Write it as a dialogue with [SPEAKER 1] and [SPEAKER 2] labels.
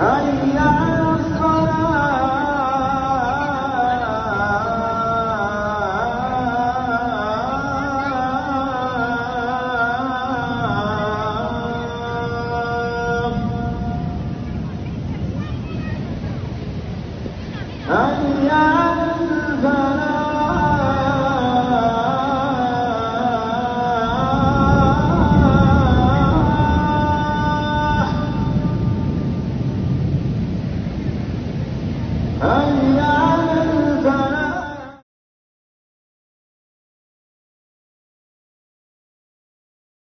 [SPEAKER 1] هيا على هيا على الفلاح. هيا